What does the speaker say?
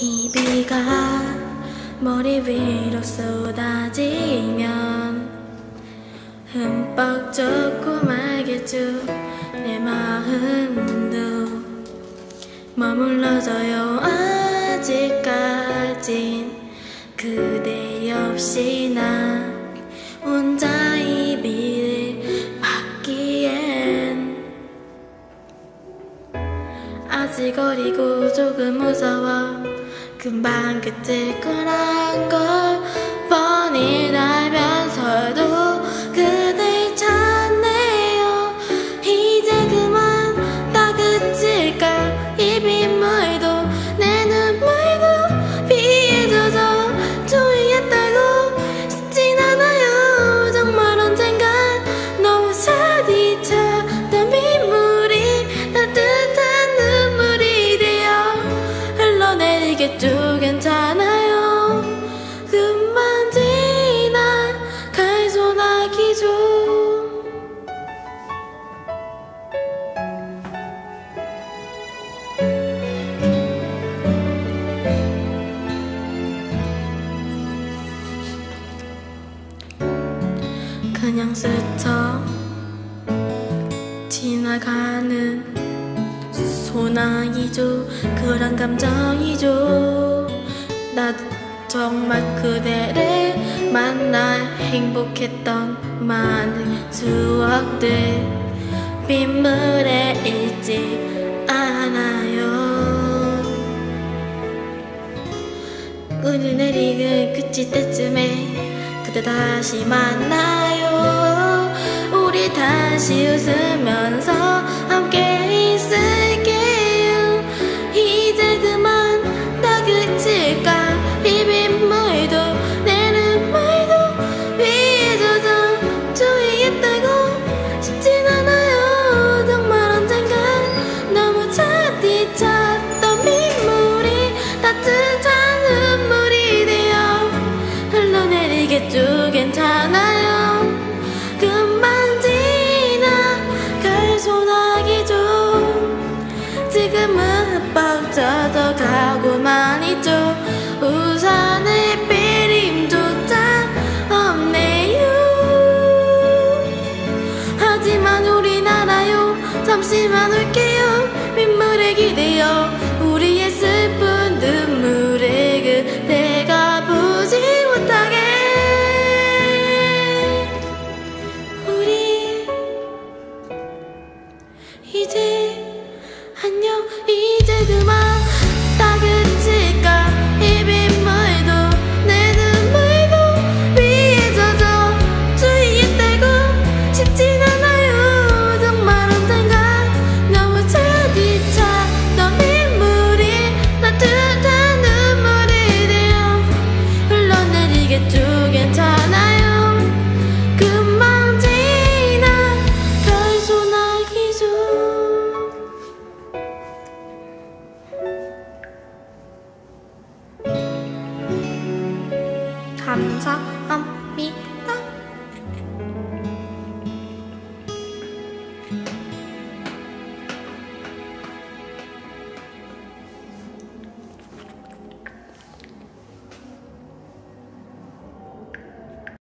이 비가 머리 위로 쏟아지면 흠뻑 젖고 말겠죠 내 마음도. 머물러져요 아직까진. 그대 없이 나 혼자 어리고 조금 무서워. 금방 그칠 거란 걸 흘러내리겠죠 괜찮아요? 금방 지나갈 소나기죠 그냥 스쳐 지나가는 소나기죠. 그런 감정이죠 정말 그대를 만나 행복했던 많은 추억들 빗물에 있지 않아요. 우리 내리는 그칠 때쯤에 그대 다시 만나요. 우리 다시 웃으면서 젖어가고만 있죠 우산의 비림조차 없네요. 하지만 알아요 잠시만 올게요. 빗물에 기대어 thăm sóc